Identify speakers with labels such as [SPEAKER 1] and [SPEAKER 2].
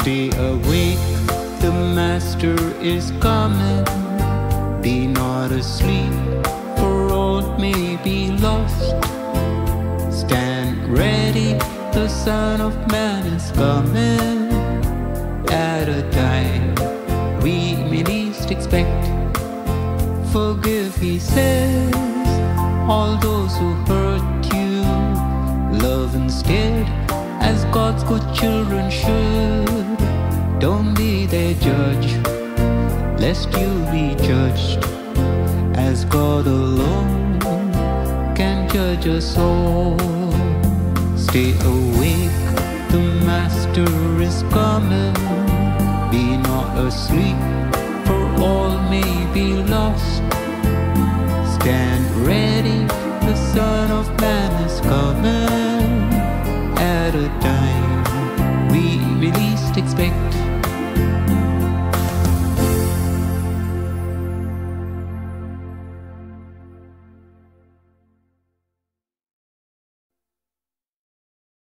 [SPEAKER 1] Stay awake, the Master is coming. Be not asleep, for all may be lost. Stand ready, the Son of Man is coming. At a time we may least expect. Forgive, he says, all those who hurt you. Love instead, as God's good children should. Don't be their judge, lest you be judged, as God alone can judge us all. Stay awake, the Master is coming. Be not asleep, for all may be lost. Stand ready, the Son of Man is coming at a time we least expect.